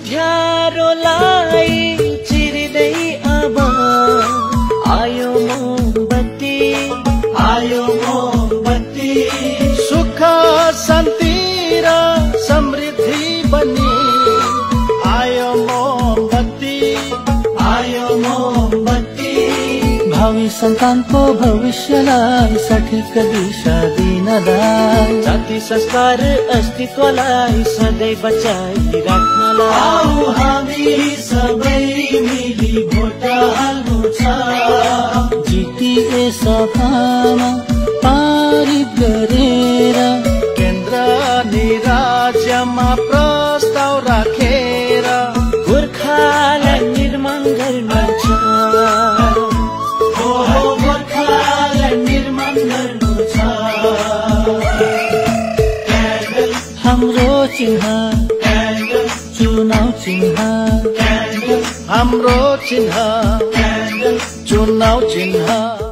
अँध्यारोलाई चिरिँदै अब आयो मोमबत्ती आयो मोमबत्ती। सुख शान्ति र समृद्धि बनी। आयो मोमबत्ती आयो मोमबत्ती। भावी सन्तानको भविष्यलाई सठिक दिशा दिनलाई जाति संस्कार अस्तित्वलाई सधैँ बचाइ राख्नलाई हामी सबै मिली भोट हाल्नु छ। जिटिए सभामा पारित गरेर। केन्द्र अनि राज्यमा प्रस्ताव राखेर। गोर्खालाई निर्माण गर्नु छ। चिन्ह। चुनाव चिन्ह। हाम्रो चिन्ह। चुनाव चिन्ह।